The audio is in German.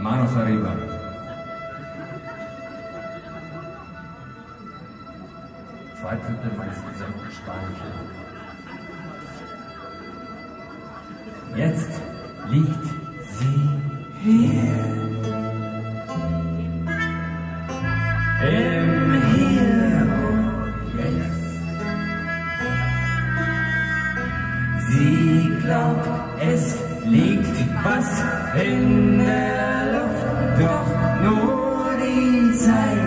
manos arriba. Zwei Drittel meines gesamten Sparens. Jetzt liegt sie hier. Im Hier und Jetzt. Sie glaubt, es liegt was in der doch nur die Zeit.